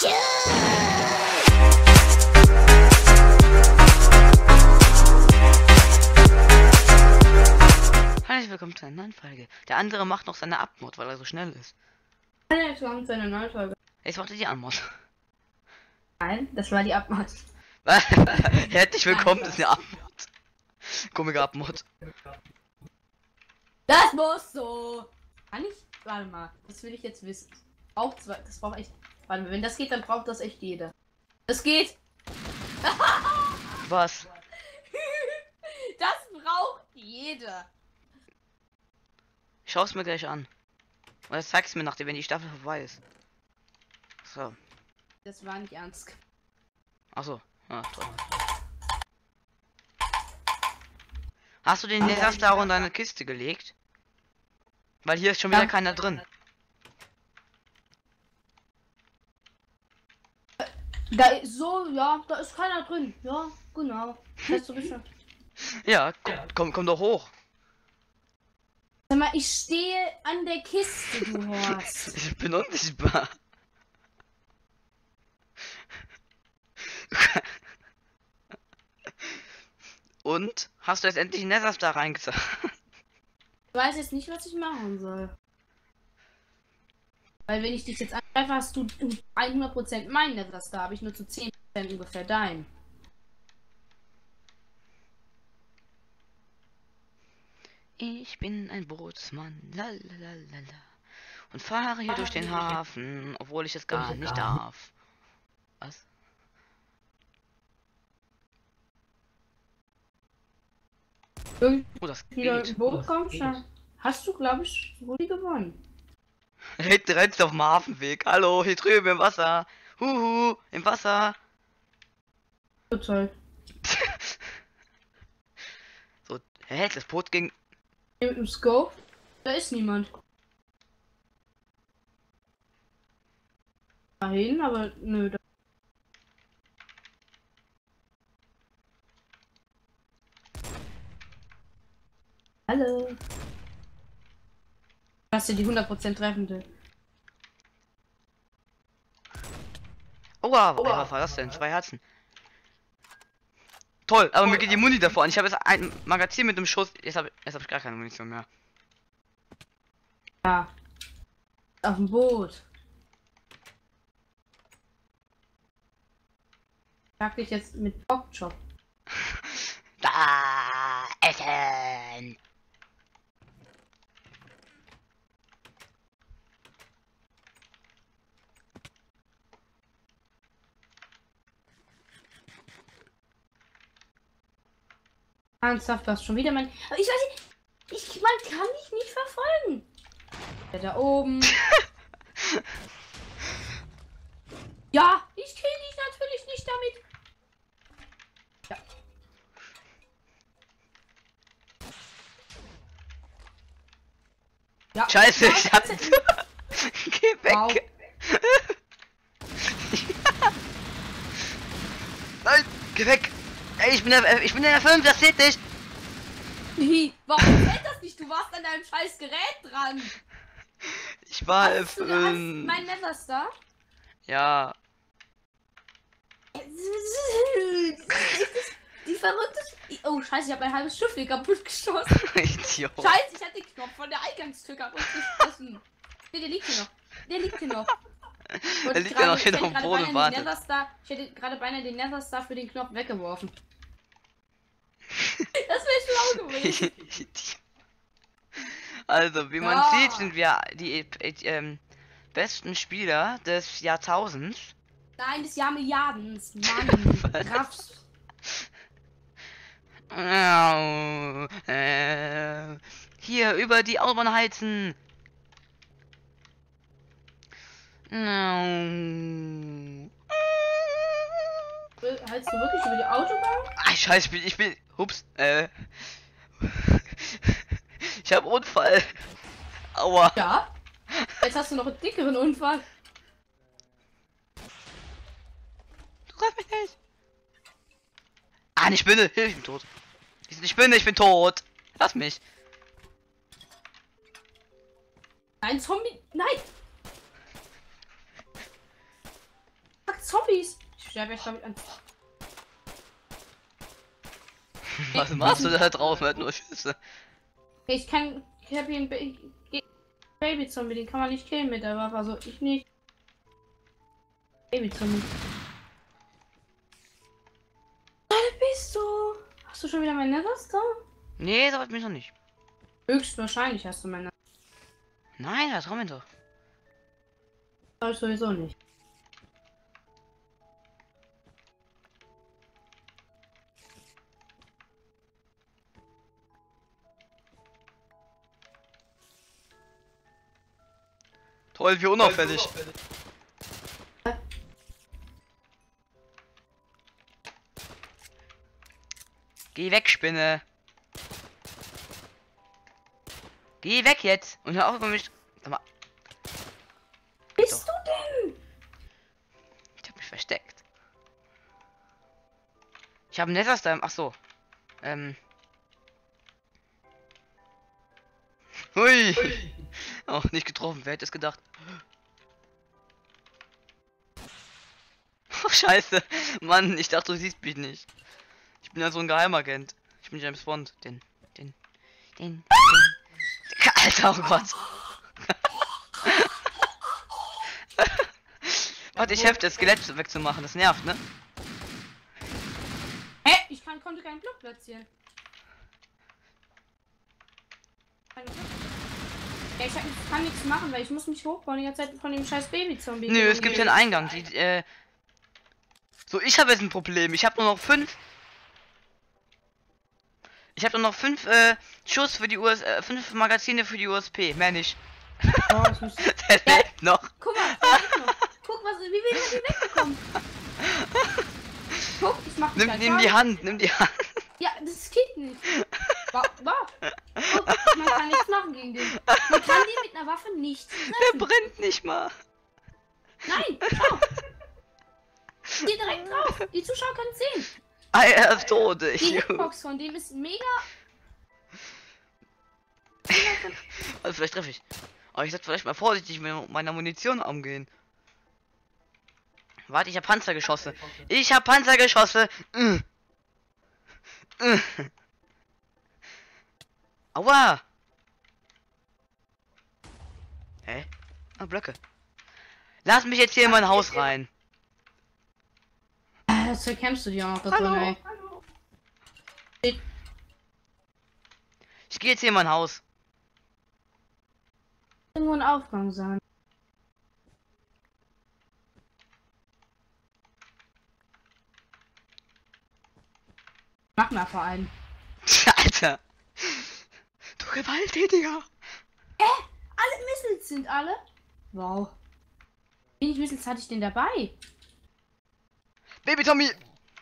Herzlich willkommen zu einer neuen Folge. Der andere macht noch seine Abmod, weil er so schnell ist. Jetzt kommt zu einer neuen Folge. Macht er die Anmod. Nein, das war die Abmod. Herzlich willkommen, das ist eine Abmod. Komische Abmod. Das muss so. Kann ich? Warte mal, das will ich jetzt wissen. Braucht zwei, das braucht echt. Warte wenn das geht, dann braucht das echt jeder. Das geht. Was? Das braucht jeder. Schau es mir gleich an. Oder zeig's mir nachdem, wenn die Staffel vorbei ist. So. Das war nicht ernst. Achso. Ja, toll. Hast du den Star in deine Kiste gelegt? Weil hier ist schon wieder keiner drin. Da ist so, ja, da ist keiner drin. Ja, genau. Hast du geschafft. Ja, komm, komm, komm doch hoch. Sag mal, ich stehe an der Kiste, du Horst. Ich bin unsichtbar. Und? Hast du jetzt endlich einen Nether Star reingezaubert? Ich weiß jetzt nicht, was ich machen soll. Weil wenn ich dich jetzt angreife, hast du 100% meinen Nether da habe ich nur zu 10% ungefähr dein. Ich bin ein Bootsmann, lalalala. Und fahre hier durch den Hafen, obwohl ich es gar nicht darf. Was? Irgendwie Oh, das wieder geht. im Boot kommst, dann hast du, glaube ich, Rudi gewonnen. Rennt, rennt auf dem Hafenweg. Hallo, hier drüben im Wasser. Huhu, im Wasser. So toll. So, hä, das Boot ging. Hier Mit dem Scope, da ist niemand. Dahin, aber nö. Da Hallo. Hast du die 100% treffende? Oha, ey, was war das denn? Zwei Herzen. Toll, aber mir geht die Muni davor an. Ich habe jetzt ein Magazin mit dem Schuss. Jetzt habe jetzt hab ich gar keine Munition mehr. Ja. Auf dem Boot. Sag dich jetzt mit Bockchop. Da, Essen. Ernsthaft, du hast schon wieder mein. Aber ich weiß nicht. Ich, man kann dich nicht verfolgen. Der da oben. ja, ich kill dich natürlich nicht damit. Ja. Ja. Scheiße, ja, ich hab. tatsächlich. Geh weg. Wow. Nein, geh weg. Ey, ich bin der, ich bin der 5, das seht nicht. Wie? Warum fällt das nicht? Du warst an deinem scheiß Gerät dran. Ich war Hast du hast F5. mein Neverstar? Ja. Die verrückte. Oh, scheiße, ich habe mein halbes Schiff hier kaputt geschossen. Idiot. Scheiße, ich hatte den Knopf von der Eingangstür kaputt geschossen. Nee, der liegt hier noch. Der liegt hier noch. Und Der liegt ja noch hier ich auf hätte dem gerade Boden Netherstar- Ich hätte gerade beinahe den Netherstar für den Knopf weggeworfen. Gewesen. also, wie man Ja. sieht, sind wir die äh, ähm, besten Spieler des Jahrtausends. Nein, des Jahr Milliardens. Mann. Raffs. Äh, Hier, über die Autobahn heizen. Heißt du wirklich über die Autobahn? Ah, scheiße, ich bin, ich bin, hups, äh, ich hab Unfall. Aua. Ja. Jetzt hast du noch einen dickeren Unfall. Du greif mich nicht. Ah, eine Spinne. Hilf, ich bin tot. Ich bin eine Spinne, ich bin tot. Lass mich. Ein Zombie. Nein! Zombies. Ich sterbe jetzt damit an. Was machst du da draußen? Er hat nur Schüsse. Ich kann. Ich habe hier ein Ba- Baby-Zombie, den kann man nicht killen mit der Waffe, also ich nicht. Baby-Zombie. Da bist du. Hast du schon wieder mein Netherstar? Nee, so weit bin ich noch nicht. Höchstwahrscheinlich hast du mein Nein, das kommt doch. Ich sowieso nicht. Toll, wie unauffällig. Geh weg, Spinne. Geh weg jetzt. Und hör auf, über mich. Sag mal, Bist du denn? ich hab mich versteckt. Ich habe Netherstar. Ach so. Ähm. Hui. Oh, nicht getroffen. Wer hätte es gedacht? Oh, scheiße. Mann, ich dachte, du siehst mich nicht. Ich bin ja so ein Geheimagent. Ich bin James Bond. Den, den, den, den. Alter, oh Gott. Warte, ich helfe das Skelett wegzumachen. Das nervt, ne? Hä? Ich kann, konnte keinen Block platzieren. Block. Ja, ich, kann nichts machen, weil ich muss mich hochbauen die ganze Zeit von dem scheiß Baby-Zombie. Nö, es gibt ja einen Eingang. Die, äh... So, ich habe jetzt ein Problem. Ich habe nur noch fünf. Ich habe nur noch fünf äh, Schuss für die US, äh, fünf Magazine für die USP. Mehr nicht. Oh, ich muss... Der lebt noch. Guck mal, der lebt noch. guck, was, wie will er die wegbekommen? Guck, ich mach Nimm, nimm die Hand, nimm die Hand. Ja, das geht nicht. Guck, man kann nichts machen gegen den. Man kann den mit einer Waffe nicht Der treffen. brennt nicht mal. Nein, schau. Geh direkt drauf. Die Zuschauer können sehen. Ah, er ist tot. Die Hitbox von dem ist mega. also vielleicht treffe ich. Aber ich sollte vielleicht mal vorsichtig mit meiner Munition umgehen. Warte, ich habe Panzergeschosse. Ich habe Panzergeschosse. Mm. Mm. Aua. Hä? Ah, Blöcke. Lass mich jetzt hier in mein Haus rein. Jetzt verkämpfst du die auch noch da Hallo. drin, ey. Ich gehe jetzt hier in mein Haus. Irgendwo ein Aufgang sein. Mach mal vor allem. Alter. Du Gewalttätiger. Alle Missiles sind alle. Wow. Wenig Missiles hatte ich denn dabei? Baby Tommy.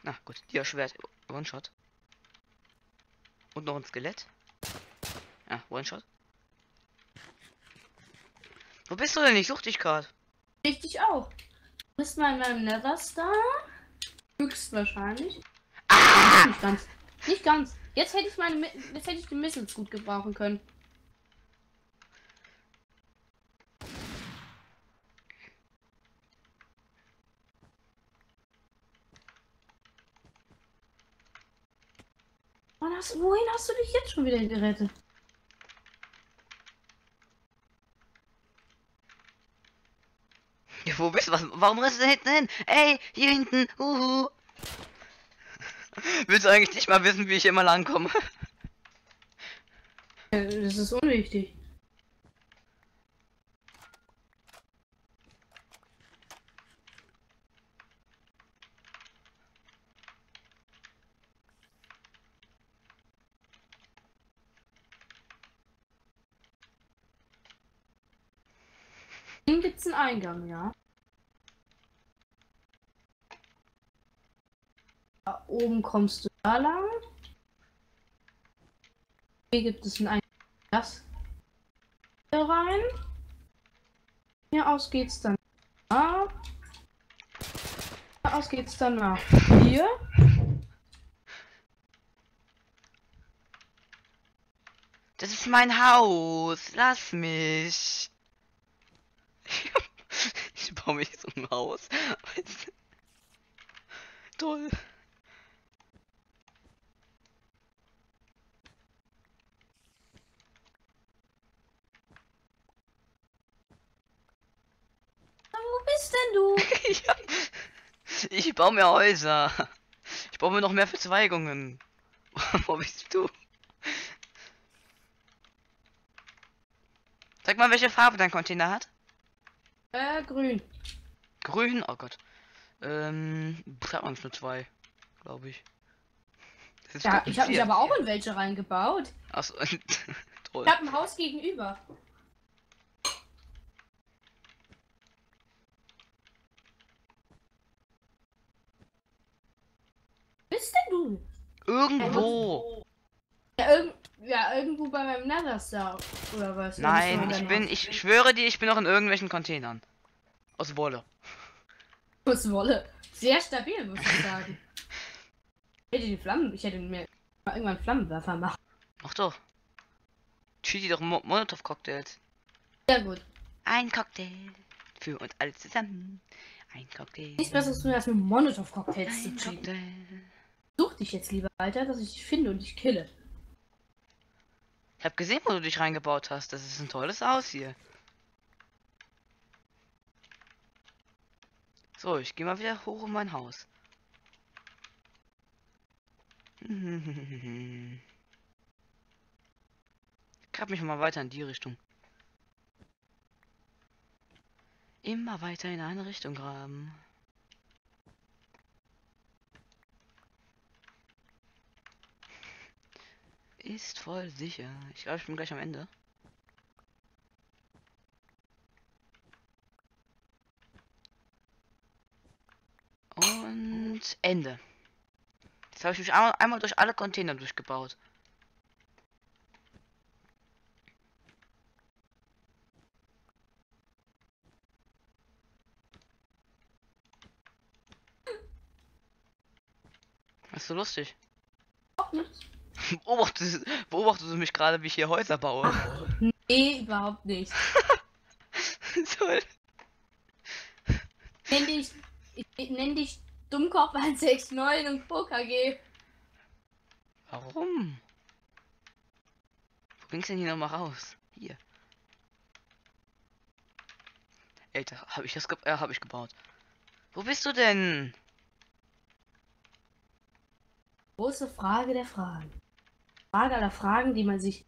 Na gut, dir Schwert. One-Shot. Und noch ein Skelett. Ja, One-Shot. Wo bist du denn? Ich such dich gerade. Richtig auch. Bist mal in meinem Netherstar? Höchstwahrscheinlich. Ah! Nicht ganz. Nicht ganz. Jetzt hätte ich meine jetzt hätte ich die Missiles gut gebrauchen können. Wann hast, wohin hast du dich jetzt schon wieder gerettet? Ja, wo bist du? Was, warum rennst du hinten hin? Ey, hier hinten. Uhu. Willst du eigentlich nicht mal wissen, wie ich immer langkomme? Äh, Das ist unwichtig. Hier gibt's einen Eingang, ja. Da oben kommst du da lang. Hier gibt es Eingang. Das hier rein. Hier aus geht's dann. Da. Da aus geht's dann nach hier. Das ist mein Haus. Lass mich. Ich baue mich so ein Haus. Toll. Wo bist denn du? ja. Ich baue mir Häuser. Ich baue mir noch mehr Verzweigungen. Wo bist du? Sag mal, welche Farbe dein Container hat? Äh, grün. Grün? Oh Gott. Ähm, ich hab nur zwei, glaube ich. Ja, ich habe mich aber auch in welche reingebaut. Achso, toll. Ich habe ein Haus gegenüber. Bist denn du? Irgendwo. Ja, irgend, ja irgendwo bei meinem Netherstar oder was? Nein, ich bin, ich schwöre dir, ich bin noch in irgendwelchen Containern. Aus Wolle. Aus Wolle. Sehr stabil, muss ich sagen. Ich hätte die Flammen, ich hätte mir irgendwann Flammenwerfer machen. Mach doch. Cheaty doch Mo Molotov-Cocktails. Sehr gut. Ein Cocktail. Für uns alle zusammen. Ein Cocktail. Nichts besseres tun, als mit Molotov-Cocktails zu cheaten. Cocktail. Dich jetzt lieber, Alter, dass ich dich finde und dich kille. Ich hab gesehen, wo du dich reingebaut hast. Das ist ein tolles Haus hier. So, ich gehe mal wieder hoch in mein Haus. Grab mich mal weiter in die Richtung. Immer weiter in eine Richtung graben. Ist voll sicher. Ich glaube, ich bin gleich am Ende. Und Ende. Jetzt habe ich mich einmal, einmal durch alle Container durchgebaut. Das ist so lustig. Auch nichts. Beobachtest, beobachtest du mich gerade, wie ich hier Häuser baue? Nee, überhaupt nicht. Toll. Nenn dich, ich nenn dich Dummkopf 169 und KKG. Warum? Wo ging's denn hier nochmal raus? Hier. Alter, habe ich das ge äh, hab ich gebaut. Wo bist du denn? Große Frage der Fragen. Frage aller Fragen, die man sich.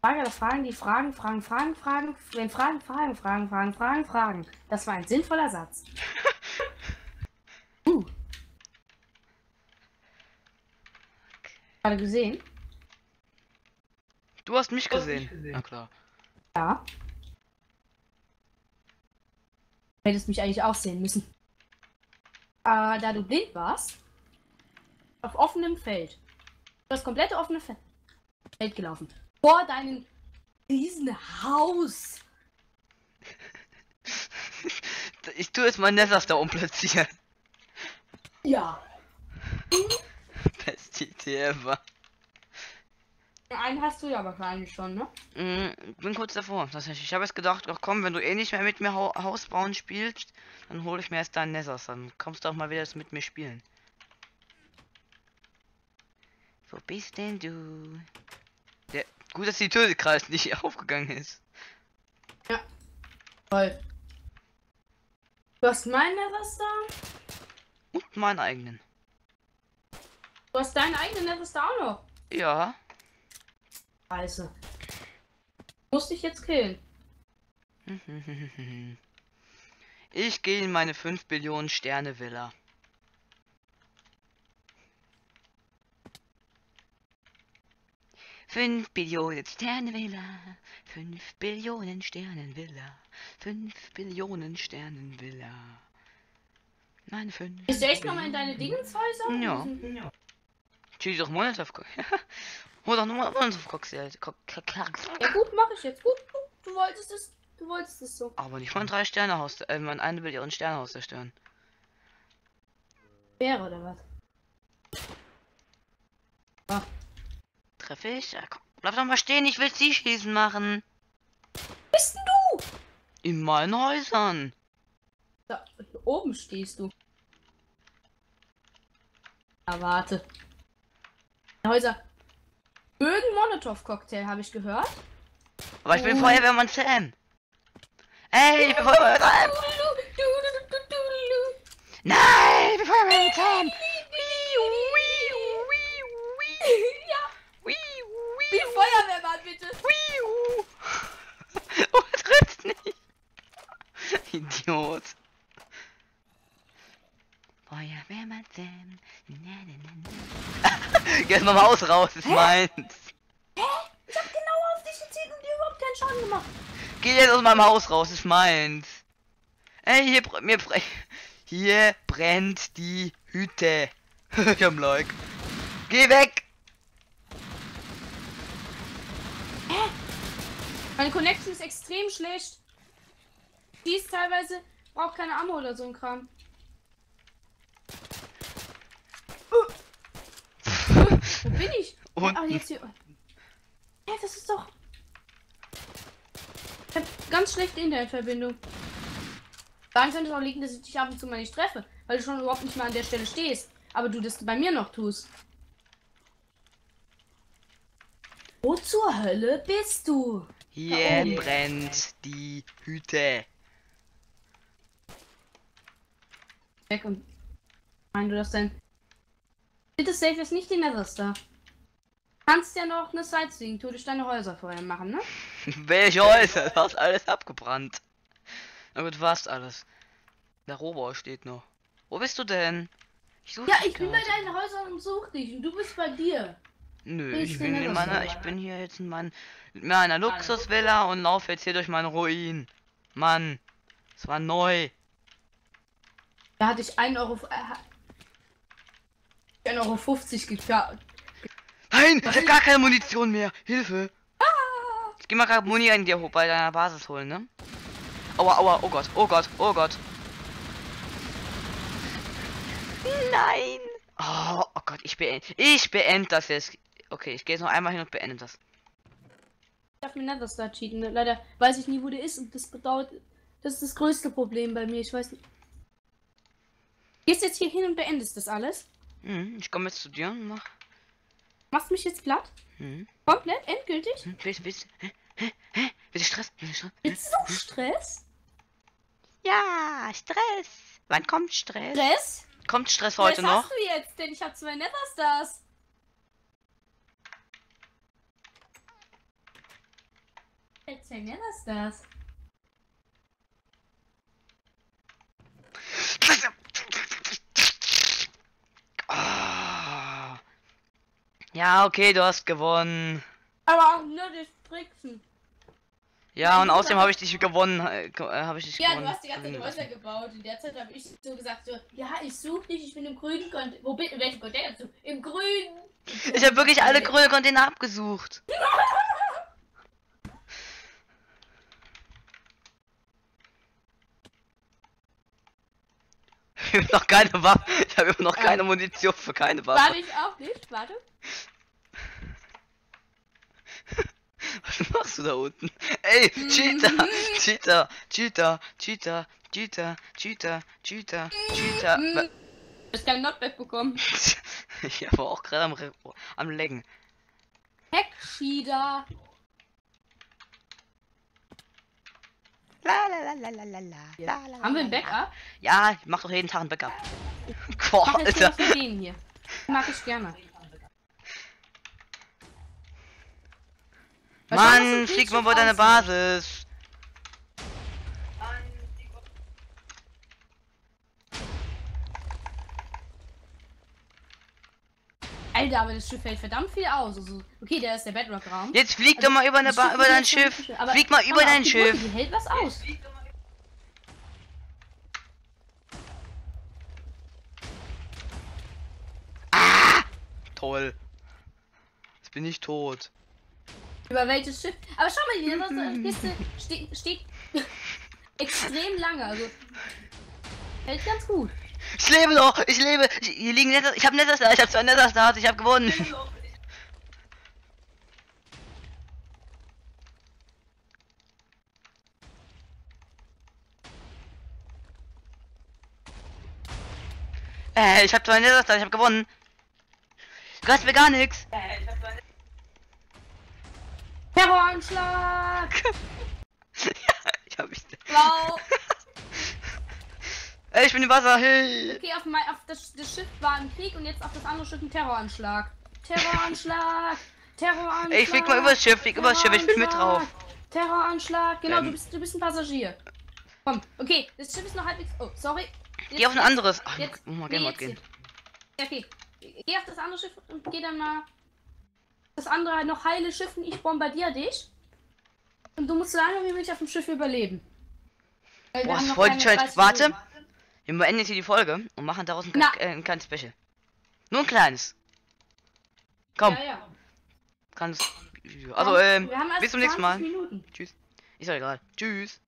Frage aller Fragen, die Fragen, Fragen, Fragen, Fragen, wenn Fragen, Fragen, Fragen, Fragen, Fragen, Fragen. Das war ein sinnvoller Satz. uh. Gerade gesehen? Du hast mich gesehen. Na klar. Ja. Du hättest mich eigentlich auch sehen müssen. Äh, da du blind warst, auf offenem Feld. Das komplette offene Fe Feld gelaufen. Vor deinem Riesenhaus. Ich tue jetzt mal Nethers da umplatzieren. Ja. Beste Idee ever. Einen hast du ja wahrscheinlich schon, ne? Mm, bin kurz davor. Tatsächlich. Ich habe jetzt gedacht, ach komm, wenn du eh nicht mehr mit mir Hau Haus bauen spielst, dann hole ich mir erst deinen Nethers. Dann kommst du auch mal wieder mit mir spielen. Wo bist denn du? Der, gut, dass die Tür gerade nicht aufgegangen ist. Toll. Du hast meinen Netherstar? Und meinen eigenen. Du hast deinen eigenen Netherstar auch noch. Ja. Scheiße. Muss dich jetzt killen. Ich gehe in meine 5 Billionen Sterne Villa. Fünf Billionen Sterne Villa, fünf Billionen Sternen Villa, fünf Billionen Sternen Villa. Meine fünf. Bist du echt nochmal in deine Dingenshäuser? Ja. Tschüss, doch Molotov. Hol doch nur Molotov Cocktail. Cock- Cock- Cock- Ja gut, mach ich jetzt. Gut. Du wolltest es. Du wolltest es so. Aber nicht mein drei Sterne Haus, äh, mein eine Billionen Sterne Haus zerstören. Wäre oder was? Treffe ich? Ja, komm, bleib doch mal stehen, ich will Zielschießen machen. Bist denn du? In meinen Häusern. Da oben stehst du. Ah, warte. Häuser. Mögen Molotow-Cocktail, habe ich gehört. Aber ich bin Oh. Feuerwehrmann Sam. Ey, ich bin Feuerwehrmann Sam. Nein, ich bin Feuerwehrmann Sam. Ja, Wie wie Feuerwehrmann, bitte. Oh, er trifft nicht. Idiot. Feuerwehrmann Sam. Geh mal Maus raus, ist meins. Hä? Ich hab genau auf dich gezielt und dir überhaupt keinen Schaden gemacht. Geh jetzt aus meinem Haus raus, ist meins. Ey, hier, br- mir hier brennt die Hütte. ich hab like. Geh weg! Meine Connection ist extrem schlecht. Die ist teilweise, braucht keine Ammo oder so ein Kram. Uh. Wo bin ich? Ach, Unten. jetzt hier. Hä, das ist doch. Ich hab ganz schlechte Internetverbindung. Daran könnte es auch liegen, dass ich dich ab und zu mal nicht treffe, weil du schon überhaupt nicht mehr an der Stelle stehst. Aber du das bei mir noch tust. Wo zur Hölle bist du? Hier Oh. brennt die Hütte. Weg und. Meinen du das denn? Bitte safe ist nicht die Netherstar. Kannst ja noch eine Sightseeing Tour durch deine Häuser vorher machen, ne? Welche Häuser? Du hast alles abgebrannt. Na gut, fast alles. Der Rohbau steht noch. Wo bist du denn? Ich Ja, dich ich bin bei deinen Häusern und such dich und du bist bei dir. Nö, ich du bin in meiner, ich bin hier jetzt in mein, in meiner Luxusvilla und laufe jetzt hier durch meine Ruinen. Mann, es war neu. Da hatte ich 1 Euro. Äh, 1,50 Euro 50 geklaut. Nein, ich hab gar keine Munition mehr. Hilfe. Ich geh mal gerade Muni an dir hoch bei deiner Basis holen, ne? Aua, aua, oh Gott, oh Gott, oh Gott. Nein. Oh, oh Gott, ich beende, ich beende das jetzt. Okay, ich gehe jetzt noch einmal hin und beende das. Ich darf mir Netherstar cheaten. Leider weiß ich nie, wo der ist und das bedauert. Das ist das größte Problem bei mir. Ich weiß nicht. Gehst jetzt hier hin und beendest das alles? Hm, ich komme jetzt zu dir und mach. Machst mich jetzt platt? Hm, Komplett? Endgültig? hm, willst, willst, hä, hä, hä, willst du Stress? Willst du Stress? Willst du Stress? Ja, Stress. Wann kommt Stress? Stress? Kommt Stress heute Was noch? hast du jetzt? Denn ich habe zwei Netherstars. Zwei Netherstars. Ah. Ja, okay, du hast gewonnen. Aber auch nur durch Tricksen. Ja, und außerdem habe ich dich gewonnen. Äh, habe ich dich Ja, gewonnen. du hast die ganze Zeit Häuser gebaut. In der Zeit habe ich so gesagt, so, ja, ich suche dich, ich bin im grünen Container. Wo bin in welchem Container bist du? Im grünen. Ich habe wirklich alle grüne Container abgesucht. Ich habe noch keine Waffe. Ich habe immer noch keine Munition für keine Waffe. Warte ich auch nicht, warte. Was machst du da unten? Ey, Cheater! Cheater! Cheater! Cheater! Cheater! Cheater! Cheater! Cheater! Hm. Ich kann Notback bekommen. Ich war auch gerade am, am Lecken. Heckschieder. Lalalala. Haben wir ein Backup? Ja, ich mach doch jeden Tag ein Backup. Boah, mach jetzt Alter. Den hier. Mag ich gerne. Mann, flieg mal bei deiner Basis. Alter, aber das Schiff hält verdammt viel aus. Also, okay, der ist der Bedrock-Raum. Jetzt flieg Also, doch mal über, eine ba Schiff über dein Schiff. nicht- aber- Flieg mal über dein die Brücke, Schiff. Die hält was aus. Toll. Jetzt bin ich tot. Über welches Schiff? Aber schau mal, die Wasserkiste steht, steht extrem lange. Also hält ganz gut. Ich lebe noch, ich lebe. Ich, hier liegen Nether, ich habe Nether ich habe zwei Nether ich habe gewonnen. Äh, ich habe zwei Nether ich habe gewonnen. Du kannst mir gar nichts. Terroranschlag! ich hab mich. Wow! Ey, ich bin im Wasser. Hey. Okay, auf, mein, auf das, das Schiff war im Krieg und jetzt auf das andere Schiff ein Terroranschlag. Terroranschlag! Terroranschlag! Ey, ich flieg mal übers Schiff, flieg übers Schiff, ich bin mit drauf. Terroranschlag! Genau, Ähm. du, bist, du bist ein Passagier. Komm, okay, das Schiff ist noch halbwegs. Oh, sorry. Geh auf ein anderes. Ach, Jetzt, muss mal nee, Game jetzt gehen. hier. Ja, okay. Geh auf das andere Schiff und geh dann mal. Das andere noch heile Schiff und ich bombardiere dich. Und du musst so lange wie möglich auf dem Schiff überleben. Boah, noch voll keine schön. 30 Warte. Minuten. Wir beenden jetzt hier die Folge und machen daraus ein, Na. äh, ein kleines Special. Nur ein kleines. Komm, Ja, ja. ganz. Also, ähm, bis zum nächsten Mal. 20 Minuten. Tschüss. Ist doch egal. Tschüss.